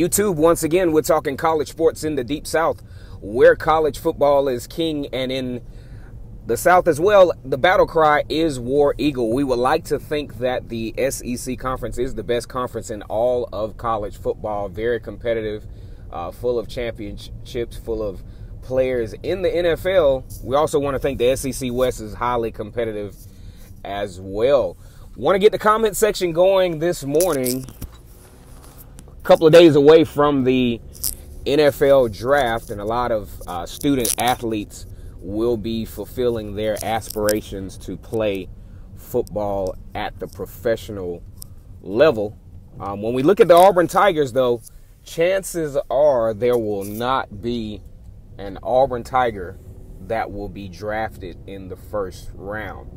YouTube, once again, we're talking college sports in the Deep South, where college football is king, and in the South as well, the battle cry is War Eagle. We would like to think that the SEC conference is the best conference in all of college football. Very competitive, uh, full of championships, full of players in the NFL. We also want to think the SEC West is highly competitive as well. Want to get the comment section going this morning. Couple of days away from the NFL draft, and a lot of uh, student athletes will be fulfilling their aspirations to play football at the professional level. Um, when we look at the Auburn Tigers, though, chances are there will not be an Auburn Tiger that will be drafted in the first round.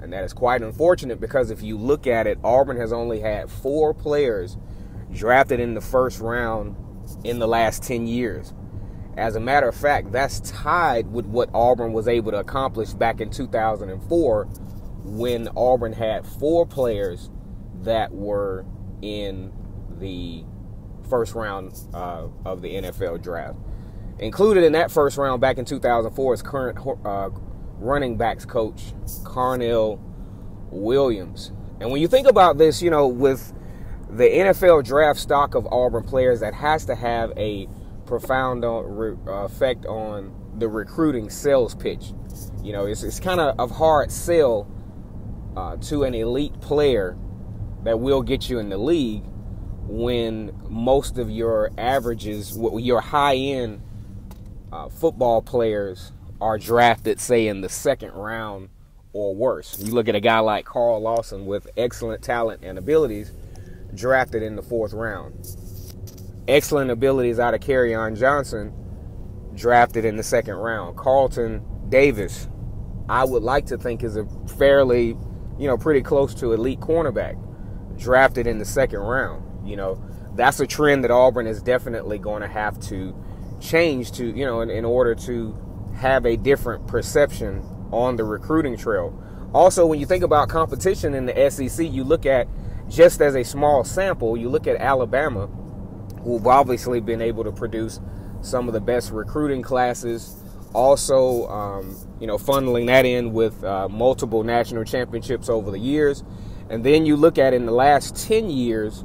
And that is quite unfortunate because if you look at it, Auburn has only had four players drafted in the first round in the last 10 years. As a matter of fact, that's tied with what Auburn was able to accomplish back in 2004 when Auburn had four players that were in the first round uh, of the NFL draft. Included in that first round back in 2004 is current uh, running backs coach Carnell Williams. And when you think about this, you know, with the NFL draft stock of Auburn players, that has to have a profound uh, effect on the recruiting sales pitch. You know, it's, it's kind of a hard sell uh, to an elite player that will get you in the league when most of your averages, your high end uh, football players are drafted, say, in the second round or worse. You look at a guy like Carl Lawson with excellent talent and abilities, drafted in the fourth round. Excellent abilities out of Kerryon Johnson, drafted in the second round. Carlton Davis, I would like to think is a fairly, you know, pretty close to elite cornerback, drafted in the second round. You know, that's a trend that Auburn is definitely going to have to change to, you know, in, in order to have a different perception on the recruiting trail. Also, when you think about competition in the SEC, you look at just as a small sample, you look at Alabama, who've obviously been able to produce some of the best recruiting classes. Also, um, you know, funneling that in with uh, multiple national championships over the years. And then you look at in the last 10 years,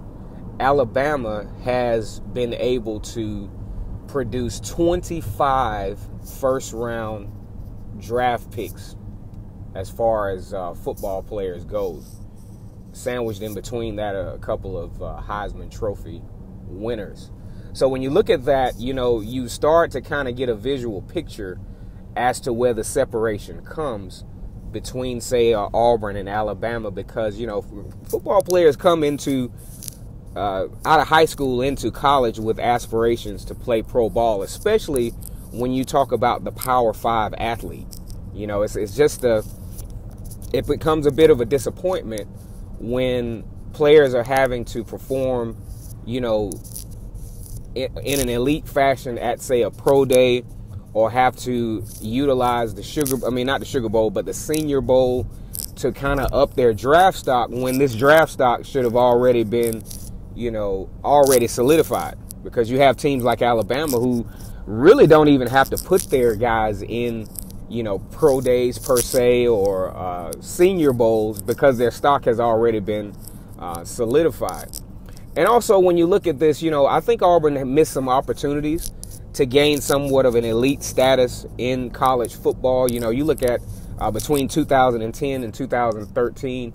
Alabama has been able to produce 25 first round draft picks as far as uh, football players goes. Sandwiched in between that a couple of uh, Heisman Trophy winners. So when you look at that, you know, you start to kind of get a visual picture as to where the separation comes between, say, uh, Auburn and Alabama, because you know, football players come into uh, out of high school into college with aspirations to play pro ball, especially when you talk about the Power Five athlete. You know, it's, it's just a, it becomes a bit of a disappointment when players are having to perform, you know, in, an elite fashion at, say, a pro day or have to utilize the sugar, I mean, not the Sugar Bowl, but the Senior Bowl to kind of up their draft stock when this draft stock should have already been you know, already solidified. Because you have teams like Alabama who really don't even have to put their guys in, you know, pro days per se or uh, senior bowls because their stock has already been uh, solidified. And also, when you look at this, you know, I think Auburn missed some opportunities to gain somewhat of an elite status in college football. You know, you look at uh, between 2010 and 2013,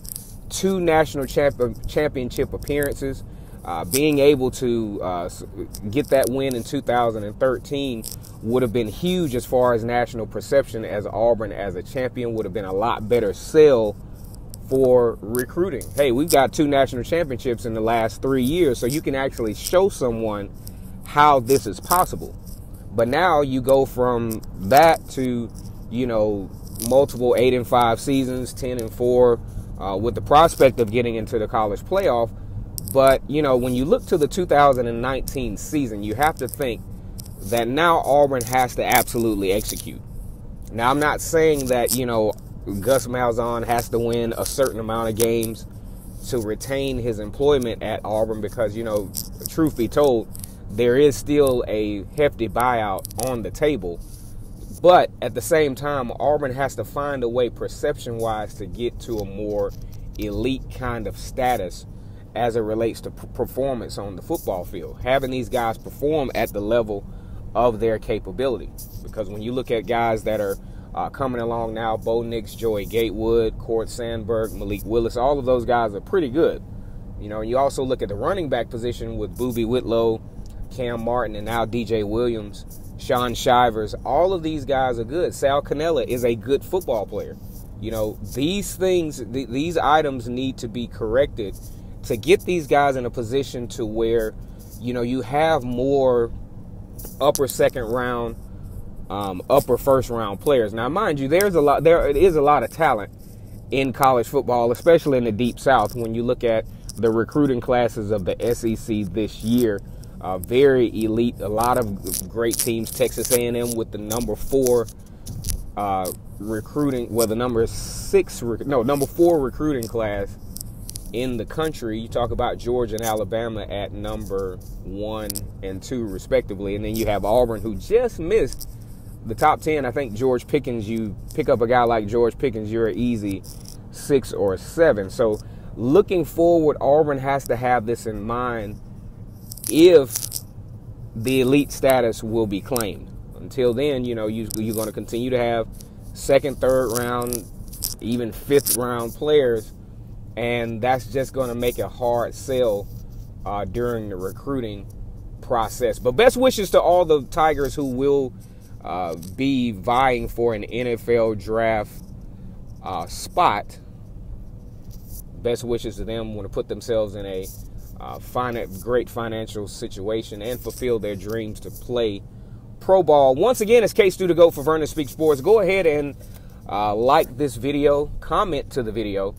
two national champ- championship appearances. Uh, being able to uh, get that win in 2013 would have been huge as far as national perception as Auburn as a champion would have been a lot better sell for recruiting. Hey, we've got two national championships in the last three years, so you can actually show someone how this is possible. But now you go from that to, you know, multiple eight and five seasons, ten and four, uh, with the prospect of getting into the college playoff but, you know, when you look to the 2019 season, you have to think that now Auburn has to absolutely execute. Now, I'm not saying that, you know, Gus Malzahn has to win a certain amount of games to retain his employment at Auburn because, you know, truth be told, there is still a hefty buyout on the table. But at the same time, Auburn has to find a way, perception wise, to get to a more elite kind of status as it relates to performance on the football field. Having these guys perform at the level of their capability. Because when you look at guys that are uh, coming along now, Bo Nix, Joey Gatewood, Cord Sandberg, Malik Willis, all of those guys are pretty good. You know, and you also look at the running back position with Boobie Whitlow, Kam Martin, and now DJ Williams, Shaun Shivers. All of these guys are good. Sal Cannella is a good football player. You know, these things, th- these items need to be corrected to get these guys in a position to where, you know, you have more upper second round, um, upper first round players. Now, mind you, there's a lot, there is a lot of talent in college football, especially in the deep South. When you look at the recruiting classes of the SEC this year, uh, very elite. A lot of great teams. Texas A&M with the number four uh, recruiting, well, the number six, no, number four recruiting class in the country. You talk about Georgia and Alabama at number one and two, respectively, and then you have Auburn, who just missed the top ten. I think George Pickens. You pick up a guy like George Pickens, you're an easy six or seven. So, looking forward, Auburn has to have this in mind if the elite status will be claimed. Until then, you know, you, you're going to continue to have second, third round, even fifth round players, and that's just going to make a hard sell uh, during the recruiting process. But best wishes to all the Tigers who will uh, be vying for an NFL draft uh, spot. Best wishes to them want to put themselves in a uh, great financial situation and fulfill their dreams to play pro ball. Once again, it's K Stu to go for Vernon Speak Sports. Go ahead and uh, like this video, comment to the video,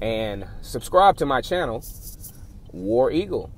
and subscribe to my channel, War Eagle.